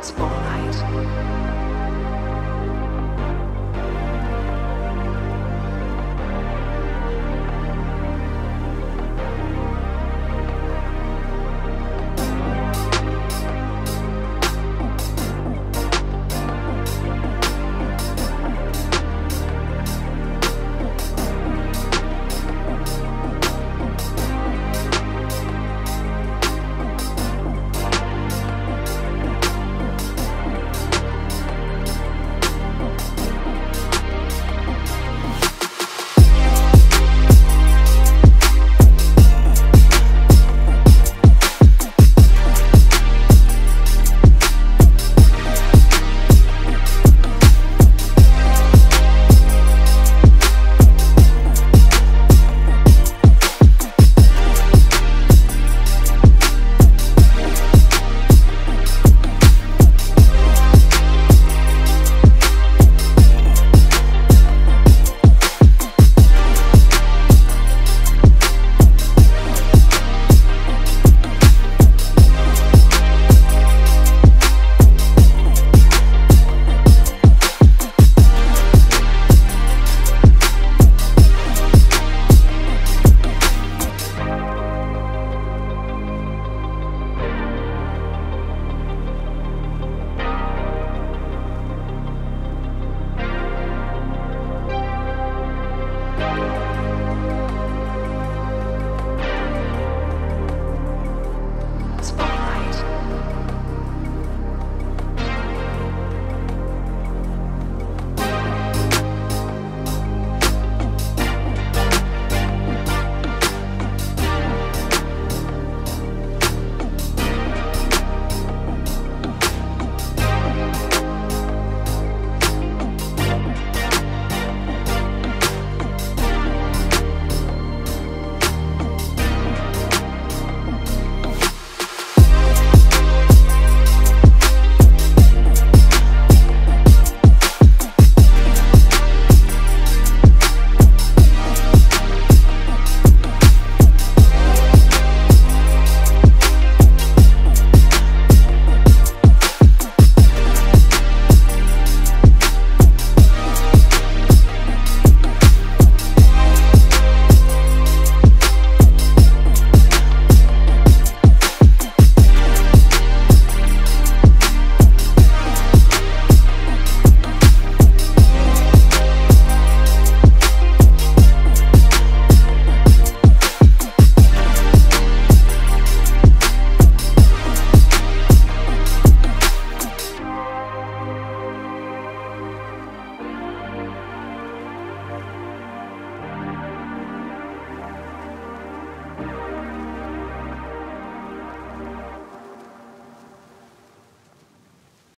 It's night.